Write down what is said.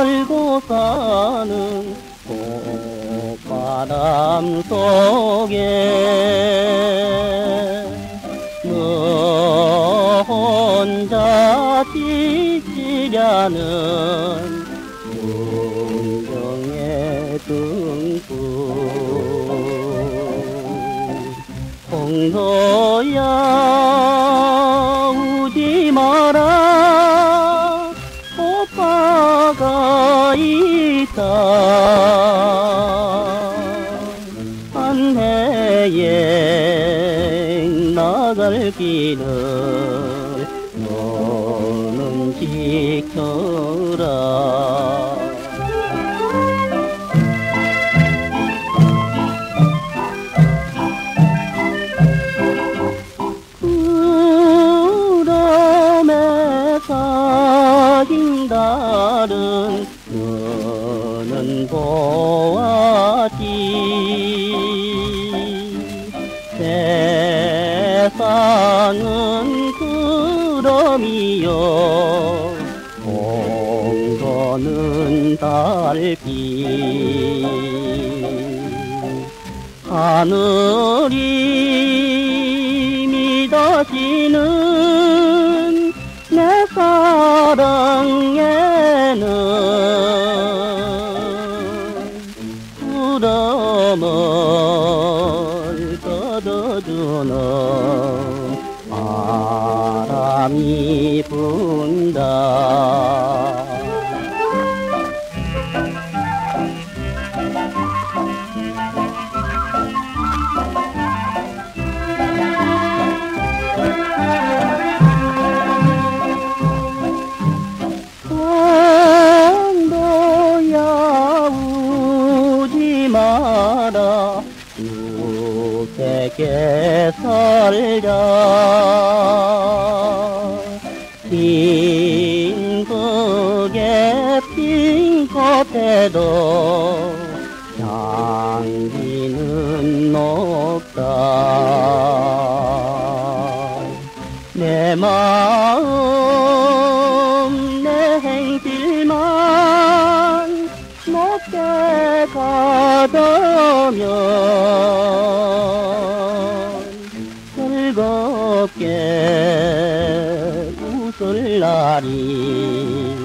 알고 사는 꽃바람 속에 너 혼자 지치려는 운명의 등불. 홍도야 다. 한 해에 나갈 길을 너는 지켜라 보았지 세상은 구름이요. 공도는 달빛. 하늘이 믿어지는 내 사랑 구름을 걷어주는 바람이 분다 누구에게 살자 빈국에 핀 꽃에도 향기는 높다. 내 마음 내 행실만 높게 가다면 즐겁게 웃을 날이